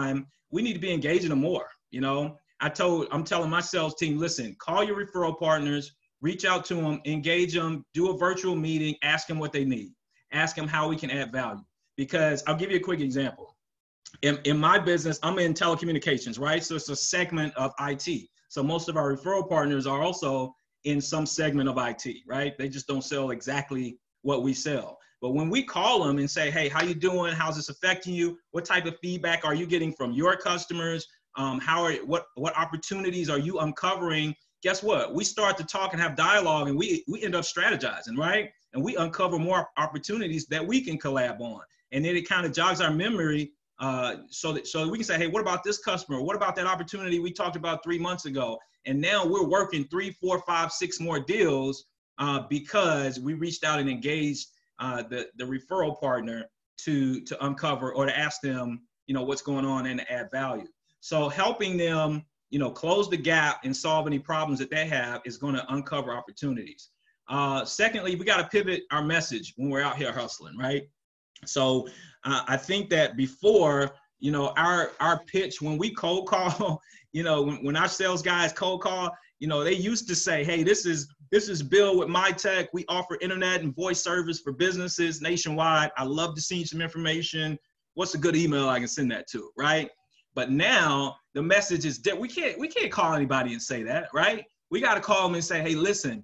time, we need to be engaging them more. You know, I told, I'm telling my sales team, listen, call your referral partners, reach out to them, engage them, do a virtual meeting, ask them what they need, ask them how we can add value. Because I'll give you a quick example. In, in my business, I'm in telecommunications, right? So it's a segment of IT. So most of our referral partners are also in some segment of IT, right? They just don't sell exactly what we sell. But when we call them and say, hey, how you doing? How's this affecting you? What type of feedback are you getting from your customers? Um, how are what what opportunities are you uncovering? Guess what? We start to talk and have dialogue, and we we end up strategizing, right? And we uncover more opportunities that we can collab on, and then it kind of jogs our memory uh, so that so we can say, hey, what about this customer? What about that opportunity we talked about three months ago? And now we're working three, four, five, six more deals uh, because we reached out and engaged uh, the the referral partner to to uncover or to ask them, you know, what's going on and add value. So helping them, you know, close the gap and solve any problems that they have is going to uncover opportunities. Uh, secondly, we got to pivot our message when we're out here hustling, right? So uh, I think that before, you know, our our pitch when we cold call, you know, when, when our sales guys cold call, you know, they used to say, "Hey, this is this is Bill with MyTek. We offer internet and voice service for businesses nationwide. I love to see some information. What's a good email I can send that to?" Right? But now the message is that we can't we can't call anybody and say that, right? We got to call them and say, hey, listen,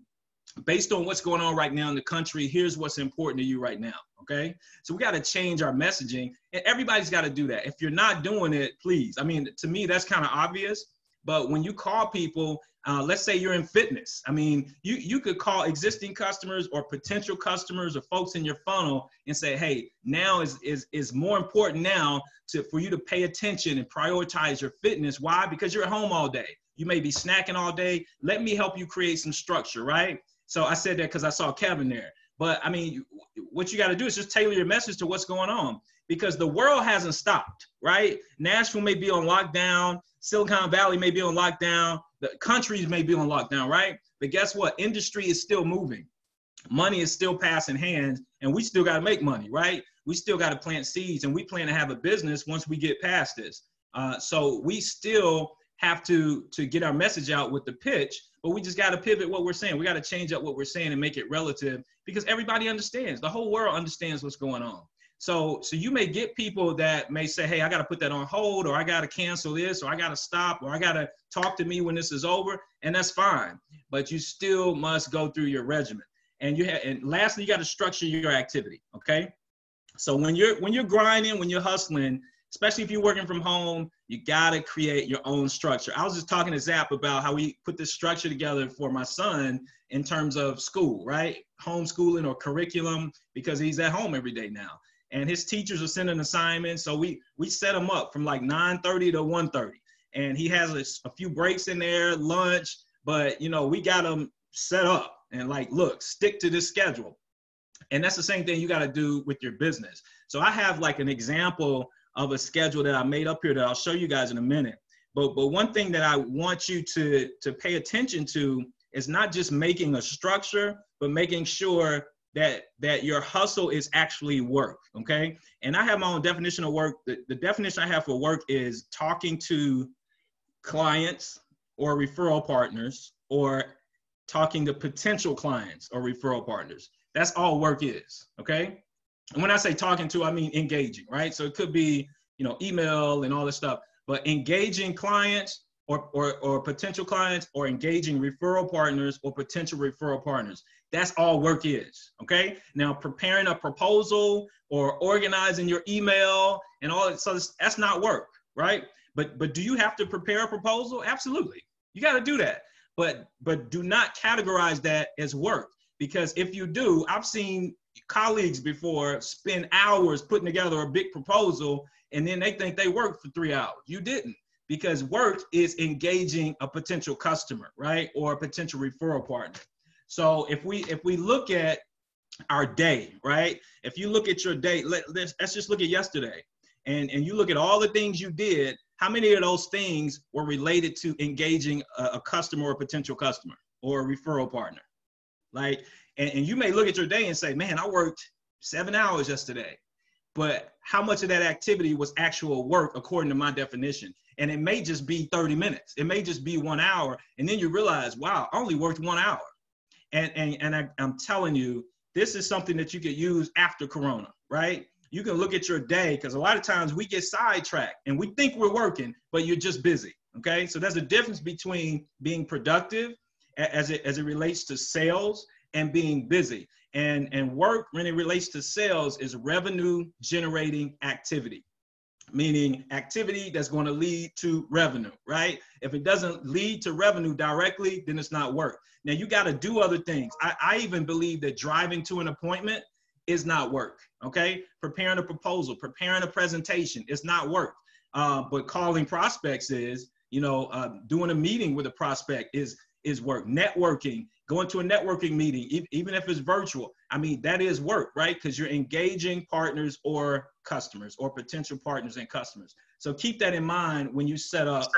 based on what's going on right now in the country, here's what's important to you right now. Okay. So we got to change our messaging and everybody's got to do that. If you're not doing it, please. I mean, to me, that's kind of obvious. But when you call people uh, let's say you're in fitness. I mean, you, you could call existing customers or potential customers or folks in your funnel and say, hey, now is, is, is more important now to, for you to pay attention and prioritize your fitness. Why? Because you're at home all day. You may be snacking all day. Let me help you create some structure, right? So I said that because I saw Kevin there. But I mean, what you got to do is just tailor your message to what's going on because the world hasn't stopped, right? Nashville may be on lockdown, Silicon Valley may be on lockdown, the countries may be on lockdown, right? But guess what? Industry is still moving. Money is still passing hands, and we still got to make money, right? We still got to plant seeds, and we plan to have a business once we get past this. Uh, so we still have to to get our message out with the pitch, but we just got to pivot what we're saying. We got to change up what we're saying and make it relative because everybody understands. The whole world understands what's going on. So, so you may get people that may say, "Hey, I got to put that on hold, or I got to cancel this, or I got to stop, or I got to talk to me when this is over," and that's fine. But you still must go through your regimen, and you have. And lastly, you got to structure your activity. Okay. So when you're when you're grinding, when you're hustling, especially if you're working from home, you got to create your own structure. I was just talking to Zap about how we put this structure together for my son in terms of school, right? Homeschooling or curriculum because he's at home every day now and his teachers are sending assignments. So we we set him up from like 9:30 to 1:30, and he has a, a, few breaks in there, lunch. But you know, we got him set up and like, look, stick to this schedule. And that's the same thing you got to do with your business. So I have like an example of a schedule that I made up here that I'll show you guys in a minute. But but one thing that I want you to to pay attention to is not just making a structure, but making sure that that your hustle is actually work okay? And i have my own definition of work. The, the definition i have for work is talking to clients or referral partners or talking to potential clients or referral partners. That's all work is okay? And when i say talking to i mean engaging right? So it could be you know email and all this stuff. But engaging clients or, or, or potential clients or engaging referral partners or potential referral partners that's all work is. Okay. Now, preparing a proposal or organizing your email and all that, so that's not work, right? But but do you have to prepare a proposal? Absolutely. You got to do that. But but do not categorize that as work because if you do, I've seen colleagues before spend hours putting together a big proposal and then they think they worked for three hours. You didn't because work is engaging a potential customer, right? Or a potential referral partner. So if we if we look at our day, right? If you look at your day, let, let's, let's just look at yesterday, and and you look at all the things you did. How many of those things were related to engaging a, a customer or a potential customer or a referral partner? Like, and, and you may look at your day and say, "Man, I worked seven hours yesterday." But how much of that activity was actual work according to my definition? And it may just be 30 minutes. It may just be one hour. And then you realize, wow, I only worked one hour. And, and, and I, I'm telling you, this is something that you could use after Corona, right? You can look at your day because a lot of times we get sidetracked and we think we're working, but you're just busy. Okay. So there's a difference between being productive as it, as it relates to sales and being busy. And, and work, when it relates to sales, is revenue generating activity, meaning activity that's going to lead to revenue, right? If it doesn't lead to revenue directly, then it's not work. Now, you got to do other things. I, I even believe that driving to an appointment is not work, okay? Preparing a proposal, preparing a presentation, it's not work. Uh, but calling prospects is, you know, uh, doing a meeting with a prospect is is work. Networking, going to a networking meeting, even if it's virtual. I mean, that is work, right? Because you're engaging partners or customers or potential partners and customers. So keep that in mind when you set up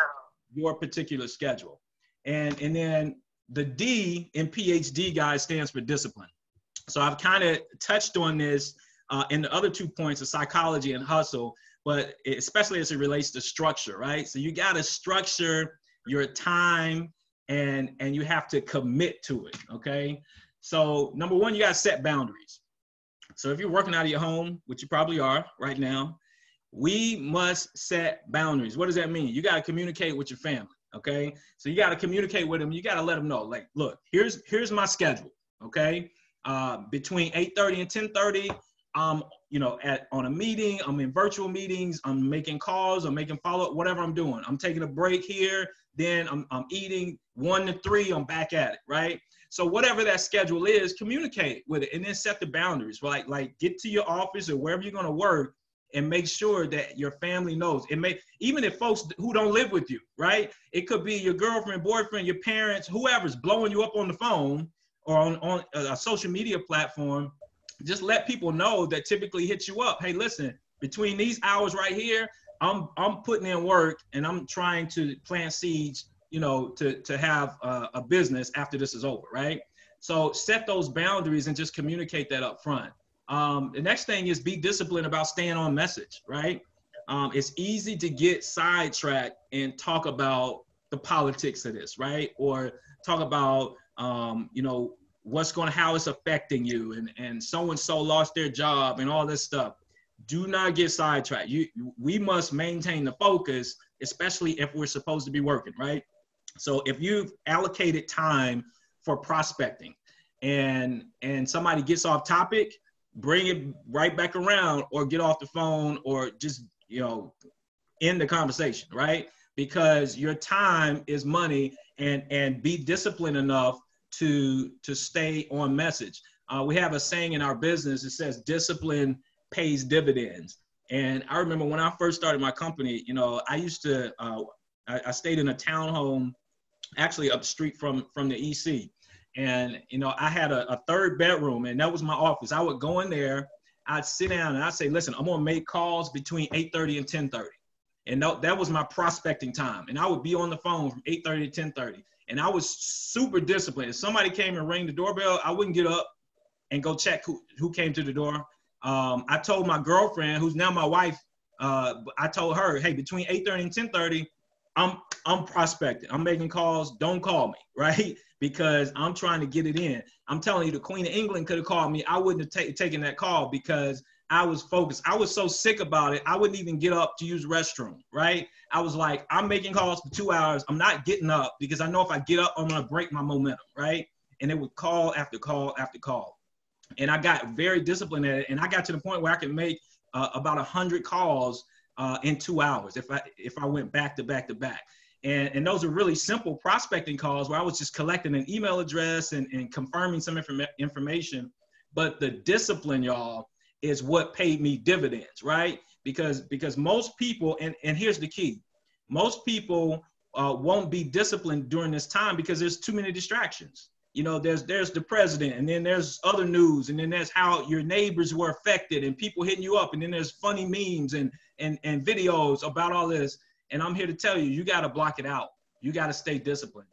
your particular schedule. And, and then the D in PhD, guys, stands for discipline. So I've kind of touched on this uh, in the other two points of psychology and hustle, but especially as it relates to structure, right? So you got to structure your time and and you have to commit to it okay? So number one you got to set boundaries. So if you're working out of your home which you probably are right now we must set boundaries. What does that mean? You got to communicate with your family okay? So you got to communicate with them. You got to let them know like look here's here's my schedule okay? Uh, between 8.30 and 10.30 i'm you know at on a meeting i'm in virtual meetings i'm making calls i'm making follow-up whatever i'm doing i'm taking a break here then I'm, I'm eating one to three, I'm back at it, right? So whatever that schedule is, communicate with it and then set the boundaries. Like, like get to your office or wherever you're gonna work and make sure that your family knows. It may even if folks who don't live with you, right? It could be your girlfriend, boyfriend, your parents, whoever's blowing you up on the phone or on, on a social media platform. Just let people know that typically hit you up. Hey, listen, between these hours right here, I'm I'm putting in work and I'm trying to plant seeds, you know, to to have a, a business after this is over, right? So set those boundaries and just communicate that up front. Um, the next thing is be disciplined about staying on message, right? Um, it's easy to get sidetracked and talk about the politics of this, right? Or talk about, um, you know, what's going how it's affecting you and, and so and so lost their job and all this stuff do not get sidetracked. You, we must maintain the focus, especially if we're supposed to be working, right? So if you've allocated time for prospecting and and somebody gets off topic, bring it right back around or get off the phone or just, you know, end the conversation, right? Because your time is money and and be disciplined enough to to stay on message. Uh, we have a saying in our business. It says discipline pays dividends. And I remember when I first started my company, you know, I used to, uh, I, I, stayed in a townhome actually up the street from, from the EC. And, you know, I had a, a third bedroom and that was my office. I would go in there, I'd sit down and I'd say, listen, I'm to make calls between 8.30 and 10.30. And that was my prospecting time. And I would be on the phone from 8.30 to 10.30. And I was super disciplined. If somebody came and rang the doorbell, I wouldn't get up and go check who, who came to the door. Um, I told my girlfriend, who's now my wife, uh, I told her, hey, between 8:30 and 10:30, I'm I'm prospecting. I'm making calls. Don't call me, right? Because I'm trying to get it in. I'm telling you, the Queen of England could have called me. I wouldn't have taken that call because I was focused. I was so sick about it. I wouldn't even get up to use restroom, right? I was like, I'm making calls for two hours. I'm not getting up because I know if I get up, I'm gonna break my momentum, right? And it would call after call after call and I got very disciplined at it. And I got to the point where I could make uh, about a hundred calls uh, in two hours if I if I went back to back to back. And, and those are really simple prospecting calls where I was just collecting an email address and, and confirming some inform- information. But the discipline, y'all, is what paid me dividends, right? Because because most people, and, and here's the key, most people uh, won't be disciplined during this time because there's too many distractions. You know there's there's the president and then there's other news and then there's how your neighbors were affected and people hitting you up and then there's funny memes and and and videos about all this. And i'm here to tell you you got to block it out. You got to stay disciplined.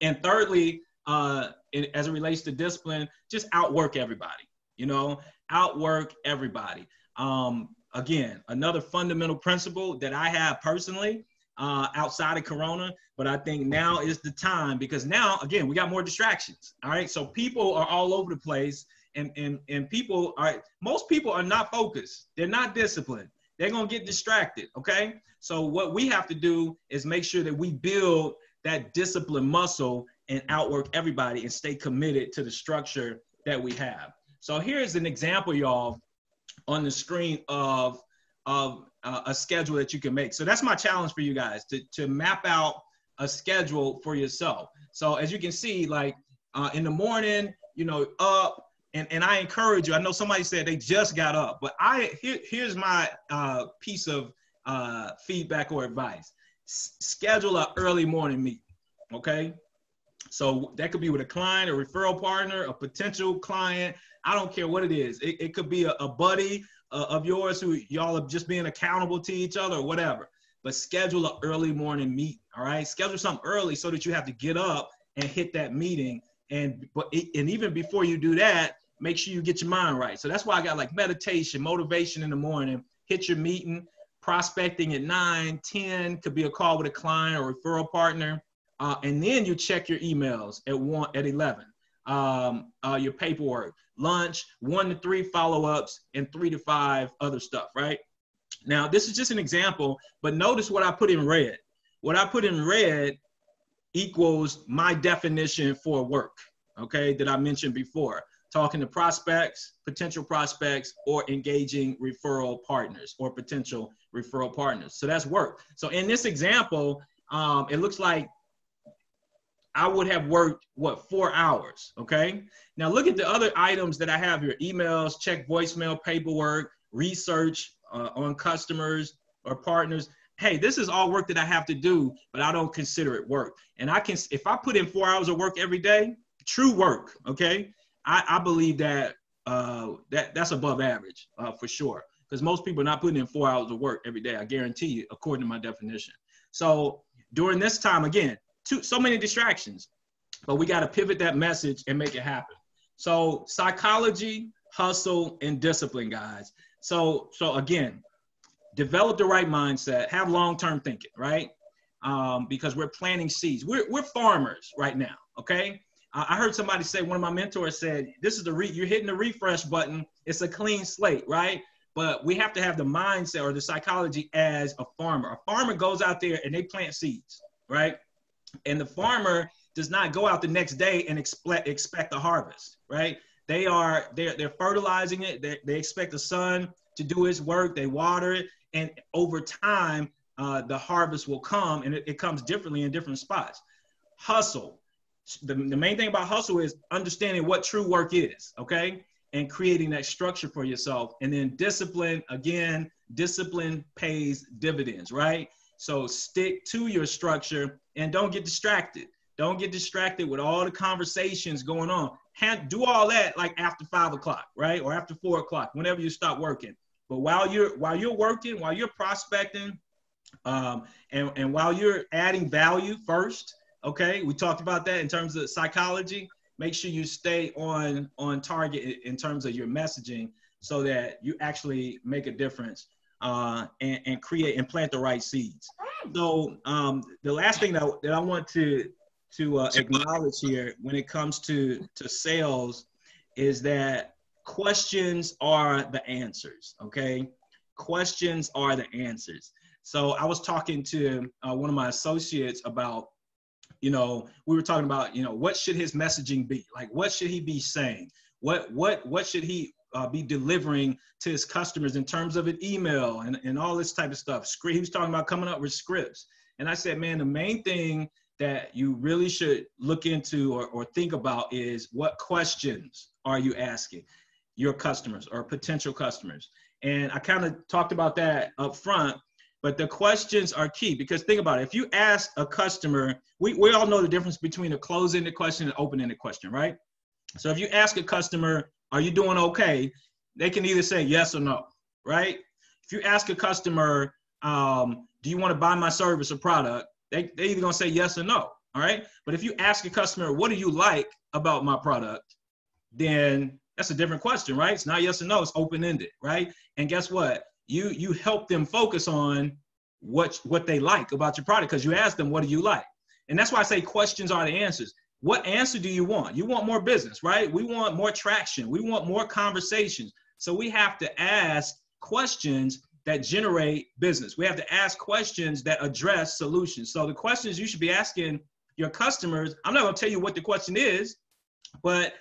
And thirdly uh as it relates to discipline just outwork everybody you know outwork everybody um again, another fundamental principle that I have personally uh, outside of Corona. But I think now is the time because now, again, we got more distractions. All right. So people are all over the place and, and, and people are, most people are not focused. They're not disciplined. They're going to get distracted. Okay. So what we have to do is make sure that we build that discipline muscle and outwork everybody and stay committed to the structure that we have. So here's an example, y'all, on the screen of, of uh, a schedule that you can make. So that's my challenge for you guys to, to map out a schedule for yourself. So as you can see, like uh, in the morning, you know, up, and, and I encourage you. I know somebody said they just got up, but I here, here's my uh, piece of uh, feedback or advice. S- schedule an early morning meet. Okay, so that could be with a client, a referral partner, a potential client. I don't care what it is. It, it could be a, a buddy, uh, of yours who y'all are just being accountable to each other or whatever. But schedule an early morning meet. All right, schedule something early so that you have to get up and hit that meeting. And but and even before you do that, make sure you get your mind right. So that's why I got like meditation, motivation in the morning. Hit your meeting. Prospecting at 9, 10 could be a call with a client or referral partner. Uh, and then you check your emails at one at 11 um, uh, your paperwork lunch, one to three follow-ups, and three to five other stuff, right? Now, this is just an example, but notice what I put in red. What I put in red equals my definition for work, okay, that I mentioned before. Talking to prospects, potential prospects, or engaging referral partners or potential referral partners. So that's work. So in this example, um, it looks like I would have worked what four hours. Okay. Now look at the other items that I have here: emails, check voicemail, paperwork, research uh, on customers or partners. Hey, this is all work that I have to do, but I don't consider it work. And I can, if I put in four hours of work every day, true work. Okay. I, I believe that uh, that that's above average uh, for sure. Because most people are not putting in four hours of work every day. I guarantee you, according to my definition. So during this time, again, too, so many distractions, but we got to pivot that message and make it happen. So psychology, hustle, and discipline, guys. So, so again, develop the right mindset, have long-term thinking, right? Um, because we're planting seeds. We're, we're farmers right now, okay? I heard somebody say, one of my mentors said, this is the, re- you're hitting the refresh button. It's a clean slate, right? But we have to have the mindset or the psychology as a farmer. A farmer goes out there and they plant seeds, right? And the farmer does not go out the next day and expect expect a harvest, right? They are they're they're fertilizing it. They, they expect the sun to do its work. They water it, and over time, uh, the harvest will come, and it, it comes differently in different spots. Hustle. The, the main thing about hustle is understanding what true work is, okay? And creating that structure for yourself. And then discipline, again, discipline pays dividends, right? So stick to your structure and don't get distracted. Don't get distracted with all the conversations going on. do all that like after five o'clock, right? Or after four o'clock, whenever you stop working. But while you're while you're working, while you're prospecting, um, and, and while you're adding value first, okay, we talked about that in terms of psychology. Make sure you stay on on target in terms of your messaging so that you actually make a difference uh, and, and create and plant the right seeds. So um, the last thing that, that I want to to uh, acknowledge here when it comes to to sales is that questions are the answers. Okay, questions are the answers. So I was talking to uh, one of my associates about, you know, we were talking about, you know, what should his messaging be? Like, what should he be saying? What what what should he uh, be delivering to his customers in terms of an email and, and all this type of stuff. He was talking about coming up with scripts. And I said, man, the main thing that you really should look into or, or think about is what questions are you asking your customers or potential customers? And I kind of talked about that up front, but the questions are key because think about it. If you ask a customer, we, we all know the difference between a closed-ended question and open-ended question, right? So if you ask a customer, are you doing okay? They can either say yes or no, right? If you ask a customer, um, do you want to buy my service or product? They, they either gonna say yes or no, all right? But if you ask a customer, what do you like about my product? Then that's a different question, right? It's not yes or no, it's open-ended, right? And guess what? you you help them focus on what what they like about your product because you ask them what do you like and that's why i say questions are the answers what answer do you want? You want more business right? We want more traction. We want more conversations. So we have to ask questions that generate business. We have to ask questions that address solutions. So the questions you should be asking your customers i'm not going to tell you what the question is but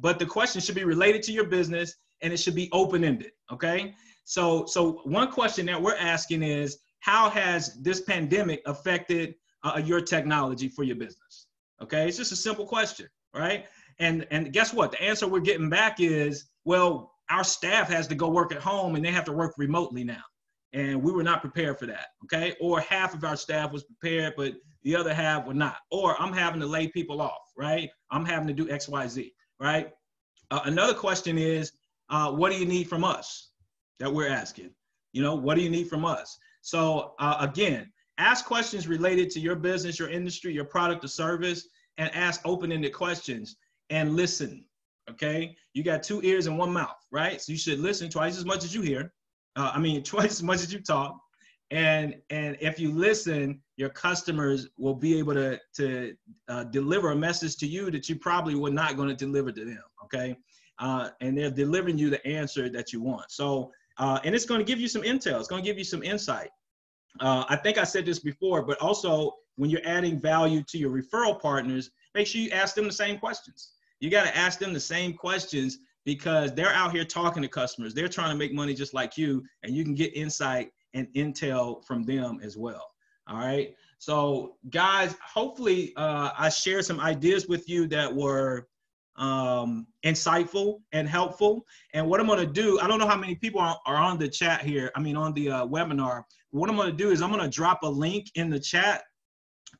but the question should be related to your business and it should be open-ended okay? So so one question that we're asking is how has this pandemic affected uh, your technology for your business okay? It's just a simple question right? And and guess what? The answer we're getting back is well our staff has to go work at home and they have to work remotely now. And we were not prepared for that okay? Or half of our staff was prepared but the other half were not. Or i'm having to lay people off right? I'm having to do xyz right? Uh, another question is uh, what do you need from us that we're asking? You know what do you need from us? So uh, again ask questions related to your business your industry your product or service and ask open-ended questions and listen okay you got two ears and one mouth right so you should listen twice as much as you hear uh, I mean, twice as much as you talk. And and if you listen, your customers will be able to to uh, deliver a message to you that you probably were not going to deliver to them. Okay, uh, and they're delivering you the answer that you want. So uh, and it's going to give you some intel. It's going to give you some insight. Uh, I think I said this before, but also when you're adding value to your referral partners, make sure you ask them the same questions. You got to ask them the same questions because they're out here talking to customers. They're trying to make money just like you, and you can get insight and intel from them as well. All right. So, guys, hopefully, uh, I shared some ideas with you that were um, insightful and helpful. And what I'm going to do, I don't know how many people are, on the chat here, I mean, on the uh, webinar. What I'm going to do is I'm going to drop a link in the chat.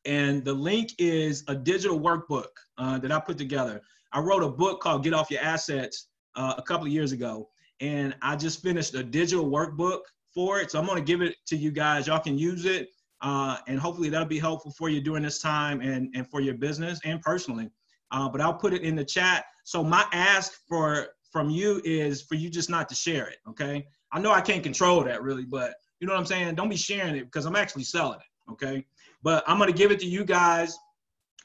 And the link is a digital workbook uh, that I put together. I wrote a book called Get Off Your Assets uh, a couple of years ago, and I just finished a digital workbook for it. So I'm going to give it to you guys. Y'all can use it, uh, and hopefully that'll be helpful for you during this time and and for your business and personally. Uh, but I'll put it in the chat. So my ask for from you is for you just not to share it. Okay. I know I can't control that really, but you know what I'm saying. Don't be sharing it because I'm actually selling it. Okay. But I'm going to give it to you guys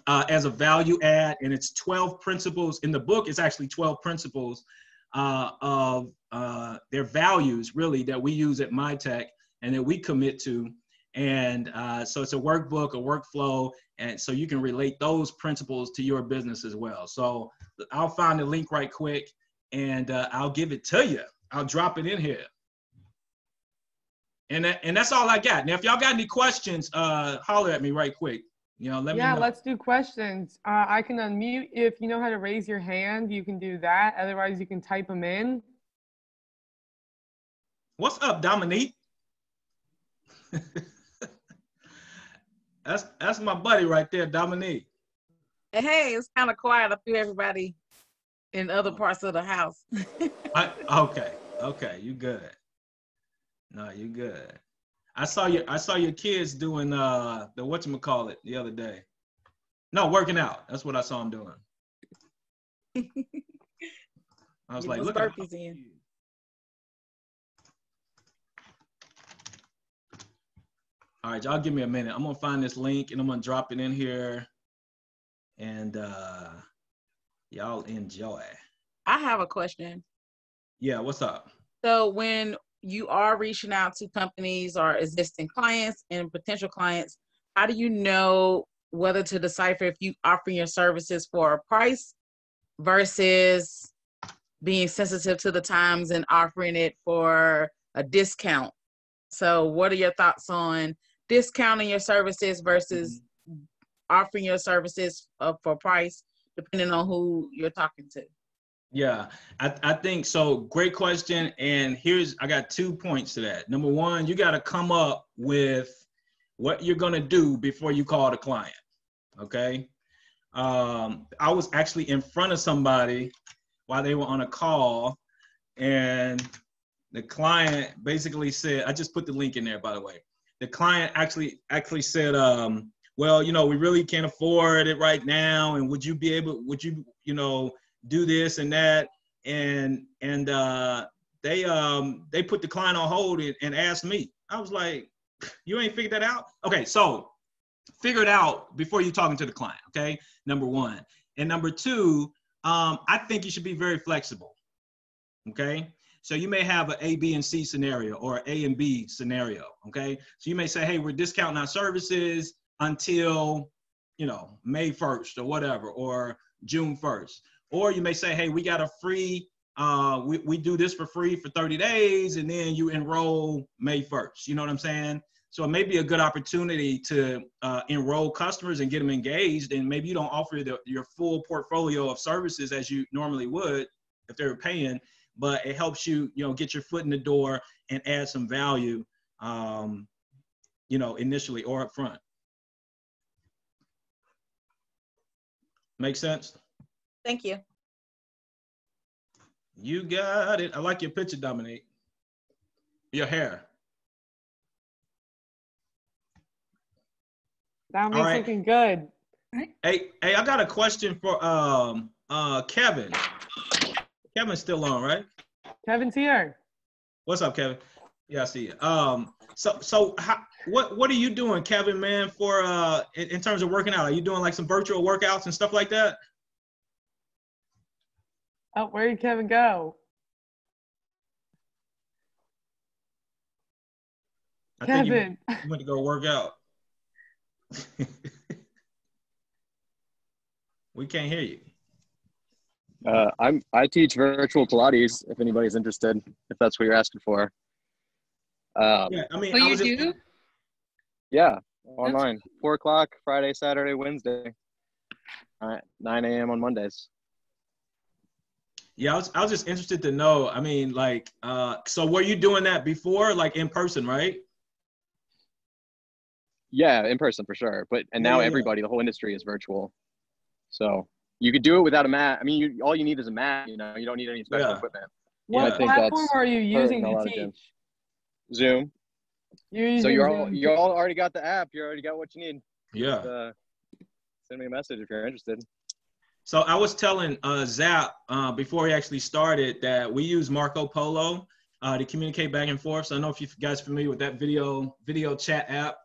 uh, as a value add, and it's 12 principles. In the book, it's actually 12 principles uh, of uh, their values, really, that we use at MyTek and that we commit to. And uh, so it's a workbook, a workflow, and so you can relate those principles to your business as well. So I'll find the link right quick and uh, I'll give it to you. I'll drop it in here. And, that, and that's all I got. Now, if y'all got any questions, uh, holler at me right quick. You know, let yeah, me know. let's do questions. Uh, I can unmute. If you know how to raise your hand, you can do that. Otherwise, you can type them in. What's up, Dominique? that's that's my buddy right there, Dominique. Hey, it's kind of quiet up here, everybody in other parts of the house. I, okay, okay, you good. No, you're good. I saw your I saw your kids doing uh the what you call it the other day. No, working out. That's what I saw them doing. I was like, look at in. All right, y'all give me a minute. I'm gonna find this link and I'm gonna drop it in here. And uh y'all enjoy. I have a question. Yeah, what's up? So when you are reaching out to companies or existing clients and potential clients, how do you know whether to decipher if you offer your services for a price versus being sensitive to the times and offering it for a discount? So, what are your thoughts on discounting your services versus mm-hmm. offering your services uh, for price, depending on who you're talking to? Yeah, I, I think so. Great question. And here's, I got two points to that. Number one, you got to come up with what you're going to do before you call the client. Okay. Um, I was actually in front of somebody while they were on a call, and the client basically said, I just put the link in there, by the way. The client actually actually said, um, well, you know, we really can't afford it right now. And would you be able, would you, you know, do this and that and and uh they um they put the client on hold and, and asked me. I was like, you ain't figured that out? Okay, so figure it out before you're talking to the client. Okay, number one. And number two, um, I think you should be very flexible. Okay, so you may have an A, B, and C scenario or A and B scenario. Okay, so you may say, hey, we're discounting our services until you know May 1st or whatever, or June 1st. Or you may say, hey, we got a free uh, we, we do this for free for 30 days and then you enroll May 1st. You know what I'm saying? So it may be a good opportunity to uh, enroll customers and get them engaged. And maybe you don't offer the, your full portfolio of services as you normally would if they were paying, but it helps you, you know, get your foot in the door and add some value, um, you know, initially or up front. Make sense? Thank you. You got it. I like your picture, Dominique. Your hair. That makes right. looking good. Hey, hey, I got a question for um uh Kevin. Kevin's still on, right? Kevin's here. What's up, Kevin? Yeah, I see you. Um, so so how, what what are you doing, Kevin, man, for uh in, in terms of working out? Are you doing like some virtual workouts and stuff like that? Oh, where did Kevin go? I think Kevin. you, you went to go work out. we can't hear you. Uh, I'm I teach virtual Pilates. If anybody's interested, if that's what you're asking for. Um, Yeah, I mean, Oh, I you was just- do? yeah, online, four o'clock Friday, Saturday, Wednesday, uh, nine a.m. on Mondays. Yeah, I was, I was just interested to know. I mean, like, uh, so were you doing that before, like in person, right? Yeah, in person for sure. But and now yeah, yeah. everybody, the whole industry is virtual. So you could do it without a mat. I mean, you, all you need is a mat. You know, you don't need any special Yeah. equipment. What Yeah, I think platform that's are you using to lot of gyms. teach? Zoom. You're using So you're all you all already got the app. You already got what you need. Yeah. Just, uh, send me a message if you're interested. So I was telling uh, Zap uh, before he actually started that we use Marco Polo uh, to communicate back and forth. So I don't know if you guys familiar with that video video chat app,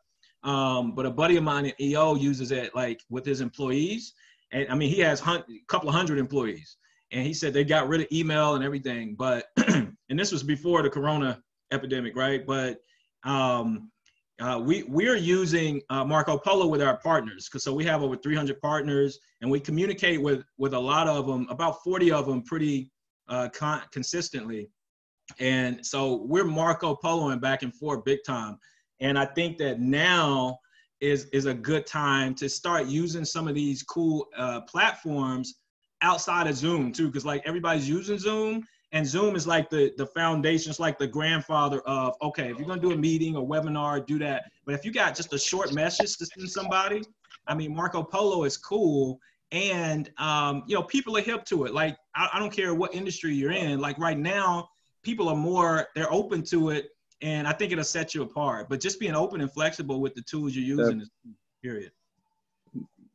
um, but a buddy of mine at EO uses it like with his employees, and I mean he has a couple of hundred employees, and he said they got rid of email and everything, but and this was before the Corona epidemic, right? But um, uh, we we're using uh, Marco Polo with our partners because so we have over 300 partners and we communicate with with a lot of them, about 40 of them, pretty uh, con- consistently. And so we're Marco Poloing back and forth big time. And I think that now is is a good time to start using some of these cool uh, platforms outside of Zoom too, because like everybody's using Zoom, and Zoom is like the the foundation. It's like the grandfather of okay, if you're gonna do a meeting or webinar, do that. But if you got just a short message to send somebody, I mean, Marco Polo is cool, and um, you know, people are hip to it. Like I, I don't care what industry you're in. Like right now, people are more they're open to it, and I think it'll set you apart. But just being open and flexible with the tools you're using is period.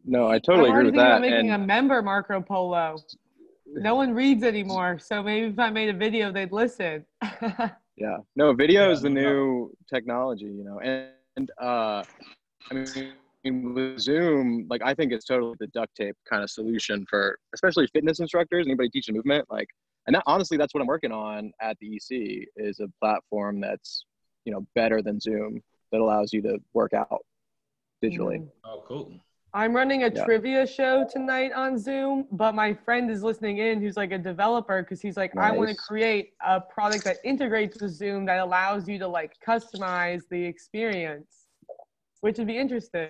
No, I totally I'm agree with thinking that. about making And a member Marco Polo. No one reads anymore, so maybe if I made a video, they'd listen. yeah, no, video Yeah, is the no new technology, you know. And, and uh, I mean, with Zoom, like I think it's totally the duct tape kind of solution for especially fitness instructors, anybody teaching movement. Like, and that, honestly, that's what I'm working on at the EC is a platform that's you know better than Zoom that allows you to work out digitally. Oh, cool. I'm running a Yeah. trivia show tonight on Zoom, but my friend is listening in who's like a developer because he's like, I want to create a product that integrates with Zoom that allows you to like customize the experience, which would be interesting.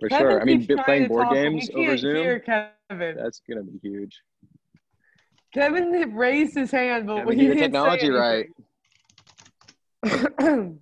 For Kevin sure. I mean, keeps b- trying playing board talk, games over Zoom. Kevin. That's gonna be huge. Kevin raised his hand, but we didn't technology right. I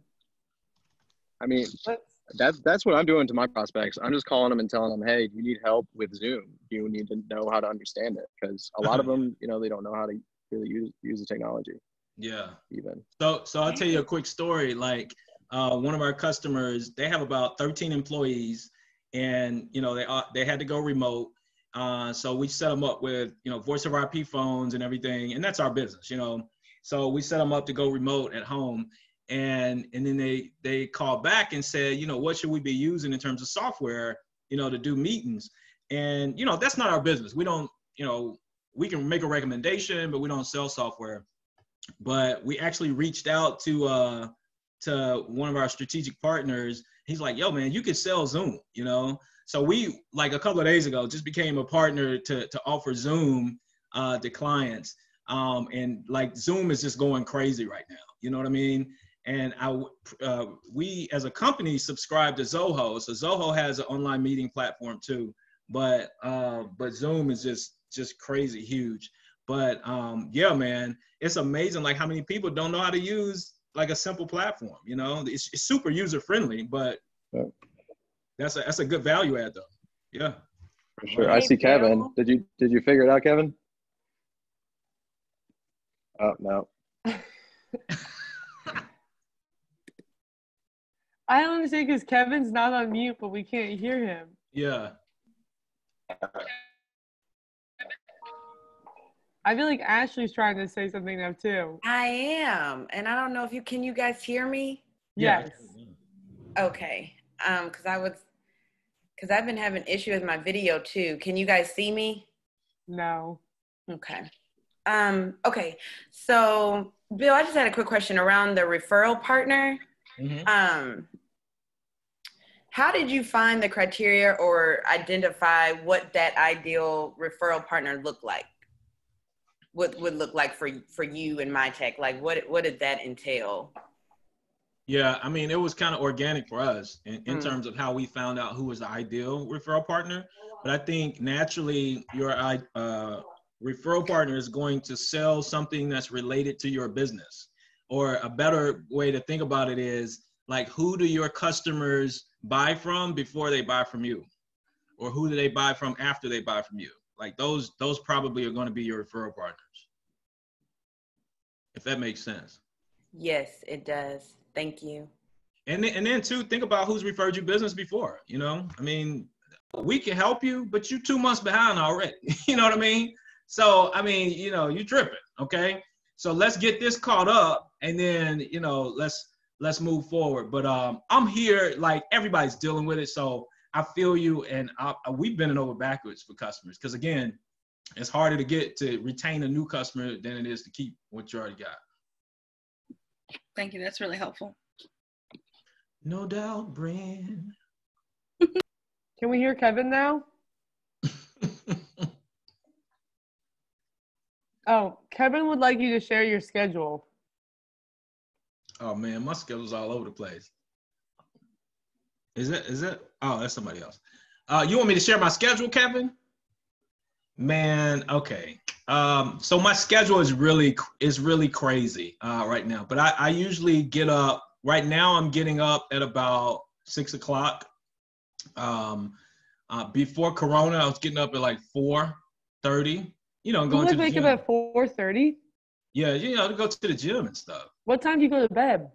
mean, Let's- that's that's what I'm doing to my prospects. I'm just calling them and telling them, hey, you need help with Zoom. You need to know how to understand it because a lot of them, you know, they don't know how to really use use the technology Yeah. even. So, so I'll tell you a quick story. Like, uh, one of our customers, they have about 13 employees, and you know they uh, they had to go remote. Uh, so we set them up with, you know, voice over IP phones and everything, and that's our business, you know. So we set them up to go remote at home, and and then they they called back and said, you know, what should we be using in terms of software, you know, to do meetings? And you know, that's not our business. We don't, you know, we can make a recommendation, but we don't sell software. But we actually reached out to uh to one of our strategic partners. He's like, yo, man, you could sell Zoom, you know. So we like a couple of days ago just became a partner to to offer Zoom uh, to clients. Um, and like Zoom is just going crazy right now. You know what I mean? And I, uh, we as a company subscribe to Zoho. So Zoho has an online meeting platform too, but uh, but Zoom is just just crazy huge. But um, yeah, man, it's amazing like how many people don't know how to use like a simple platform. You know, it's, it's super user friendly, but that's a that's a good value add though. Yeah. For sure. I see Kevin. Did you did you figure it out, Kevin? Oh no. I don't understand because Kevin's not on mute, but we can't hear him. Yeah. I feel like Ashley's trying to say something now too. I am, and I don't know if you can. You guys hear me? Yes. Okay. Um, because I was, because I've been having issue with my video too. Can you guys see me? No. Okay. Um. Okay. So, Bill, I just had a quick question around the referral partner. Mhm. Um. How did you find the criteria or identify what that ideal referral partner looked like? What would look like for for you and MyTek? Like, what what did that entail? Yeah, I mean, it was kind of organic for us in, in Mm. terms of how we found out who was the ideal referral partner. But I think naturally, your uh, referral partner is going to sell something that's related to your business. Or a better way to think about it is like, who do your customers buy from before they buy from you? Or who do they buy from after they buy from you? Like those, those probably are going to be your referral partners. If that makes sense. Yes, it does. Thank you. And then, and then too, think about who's referred you business before. You know, I mean, we can help you, but you two months behind already. you know what I mean? So I mean, you know, you're tripping. Okay, so let's get this caught up, and then you know, let's let's move forward. But um, I'm here, like everybody's dealing with it, so I feel you, and I, we've been over backwards for customers because again, it's harder to get to retain a new customer than it is to keep what you already got. Thank you. That's really helpful. No doubt, Brand. Can we hear Kevin now? Oh, Kevin would like you to share your schedule. Oh man, my schedule's all over the place. Is it? Is it? Oh, that's somebody else. Uh, you want me to share my schedule, Kevin? Man, okay. Um, so my schedule is really is really crazy uh, right now. But I, I usually get up. Right now, I'm getting up at about six o'clock. Um, uh, before Corona, I was getting up at like four thirty. You know, You going to the wake gym. up at 4.30? Yeah, you know, to go to the gym and stuff. What time do you go to bed?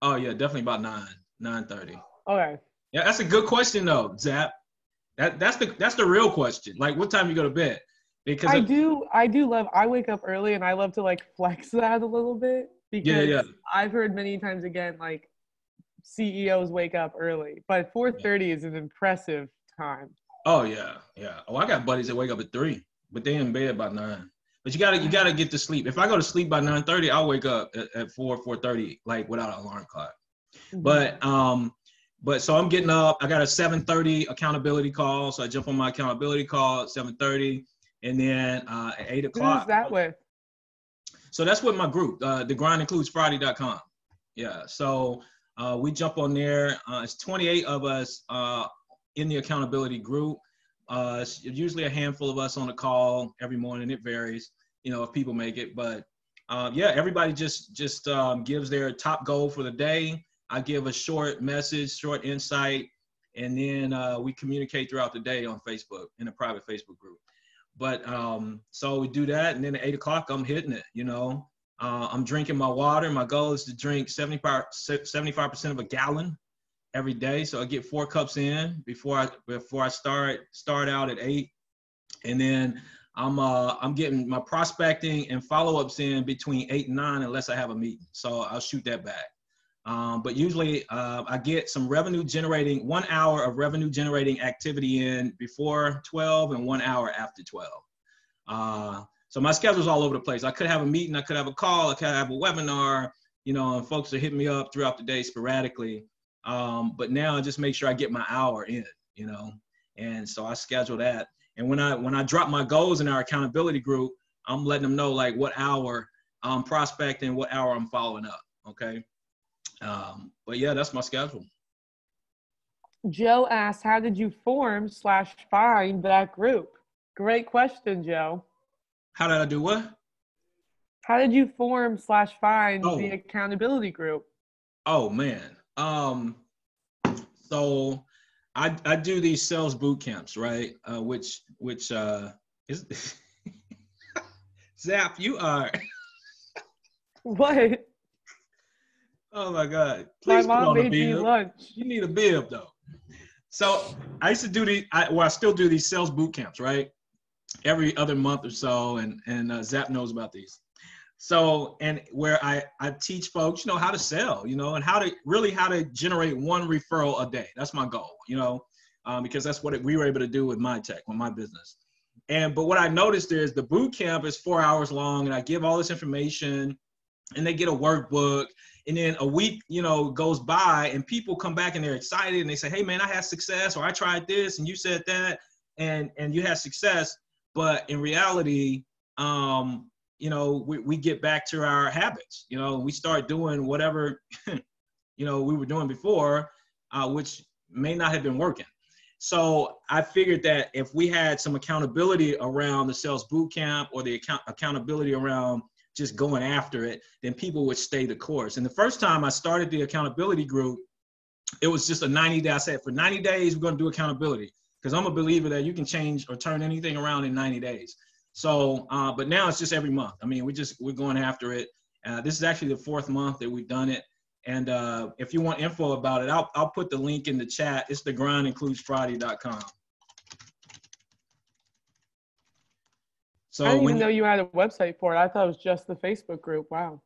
Oh yeah, definitely about nine, nine thirty. Okay. Yeah, that's a good question though, Zap. That that's the that's the real question. Like, what time you go to bed? Because I of- do I do love I wake up early and I love to like flex that a little bit because yeah. I've heard many times again like CEOs wake up early, but 4:30 is an impressive time. Oh yeah, yeah. Oh, I got buddies that wake up at three, but they in bed by nine. But you gotta you gotta get to sleep. If I go to sleep by nine thirty, I'll wake up at, at four four thirty, like without an alarm clock. But um, but so I'm getting up. I got a seven thirty accountability call, so I jump on my accountability call at seven thirty, and then uh, at eight o'clock. is that with? So that's what my group, uh, the grind includes Friday.com. Yeah. So uh, we jump on there. Uh, it's 28 of us uh, in the accountability group. Uh, usually a handful of us on a call every morning. It varies, you know, if people make it. But uh, yeah, everybody just just um, gives their top goal for the day. I give a short message, short insight, and then uh, we communicate throughout the day on Facebook in a private Facebook group. But um, so we do that, and then at eight o'clock, I'm hitting it. You know, uh, I'm drinking my water. My goal is to drink 75 percent of a gallon every day. So I get four cups in before I before I start start out at eight. and then I'm uh I'm getting my prospecting and follow ups in between eight and nine unless I have a meeting. So I'll shoot that back. Um, but usually uh, I get some revenue generating one hour of revenue generating activity in before 12 and one hour after 12. Uh, so my schedule's all over the place. I could have a meeting, I could have a call, I could have a webinar, you know, and folks are hitting me up throughout the day sporadically. Um, but now I just make sure I get my hour in, you know, and so I schedule that. And when I when I drop my goals in our accountability group, I'm letting them know like what hour I'm prospecting, what hour I'm following up. Okay. Um, but yeah, that's my schedule. Joe asked, "How did you form slash find that group?" Great question, Joe. How did I do what? How did you form slash find Oh. the accountability group? Oh man. Um, so I I do these sales boot camps, right? Uh, which which uh is Zap, you are. What? Oh my God! My Please put mom made me lunch. You need a bib though. So I used to do these. I, well, I still do these sales boot camps, right? Every other month or so, and and uh, Zap knows about these. So and where I I teach folks, you know, how to sell, you know, and how to really how to generate one referral a day. That's my goal, you know, um, because that's what we were able to do with MyTek, with my business. And but what I noticed is the boot camp is four hours long, and I give all this information, and they get a workbook, and then a week, you know, goes by, and people come back and they're excited, and they say, "Hey, man, I had success, or I tried this, and you said that, and and you had success." But in reality, um, you know, we, we get back to our habits. You know, we start doing whatever, you know, we were doing before, uh, which may not have been working. So I figured that if we had some accountability around the sales boot camp or the account accountability around just going after it, then people would stay the course. And the first time I started the accountability group, it was just a 90 day. I said, for 90 days, we're going to do accountability because I'm a believer that you can change or turn anything around in 90 days. So, uh, but now it's just every month. I mean, we just we're going after it. Uh, this is actually the fourth month that we've done it. And uh, if you want info about it, I'll I'll put the link in the chat. It's the grindincludesfriday.com. So I didn't even know you had a website for it. I thought it was just the Facebook group. Wow.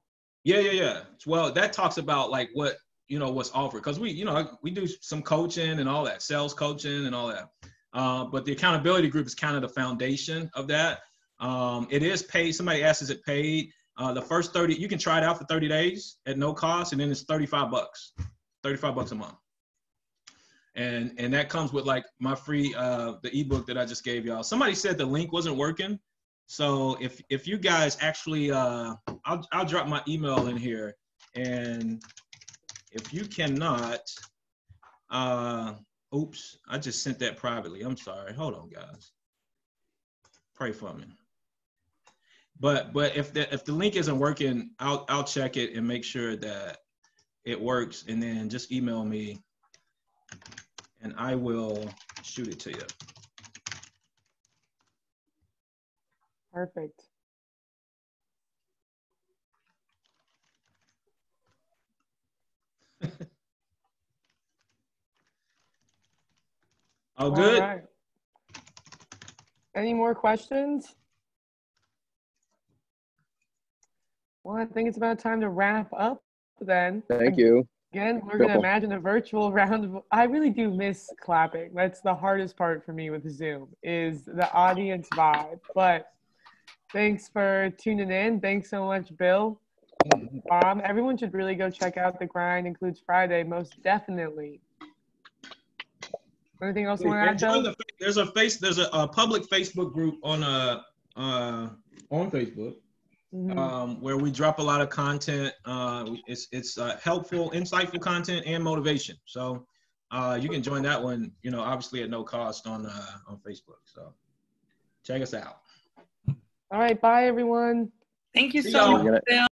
Yeah, yeah, yeah. Well, that talks about like what you know what's offered because we you know we do some coaching and all that, sales coaching and all that. Uh, but the accountability group is kind of the foundation of that. Um, it is paid. Somebody asked, is it paid? Uh, the first 30, you can try it out for 30 days at no cost, and then it's 35 bucks, 35 bucks a month. And and that comes with like my free uh, the ebook that I just gave y'all. Somebody said the link wasn't working. So if if you guys actually, uh, I'll I'll drop my email in here, and if you cannot, uh, oops, I just sent that privately. I'm sorry. Hold on, guys. Pray for me. But but if the if the link isn't working, I'll I'll check it and make sure that it works, and then just email me, and I will shoot it to you. Perfect. Oh, good. All right. Any more questions? Well, I think it's about time to wrap up then. Thank you. Again, we're going to imagine a virtual round of. I really do miss clapping. That's the hardest part for me with Zoom is the audience vibe. But thanks for tuning in. Thanks so much, Bill. Um, everyone should really go check out the grind includes Friday, most definitely. Anything else you want to add, join Bill? the, there's a face there's a, a public Facebook group on a uh on Facebook Mhm. um, where we drop a lot of content. Uh, it's it's uh, helpful, insightful content and motivation. So uh, you can join that one. You know, obviously at no cost on uh, on Facebook. So check us out. All right, bye everyone. Thank you See so much, Bill.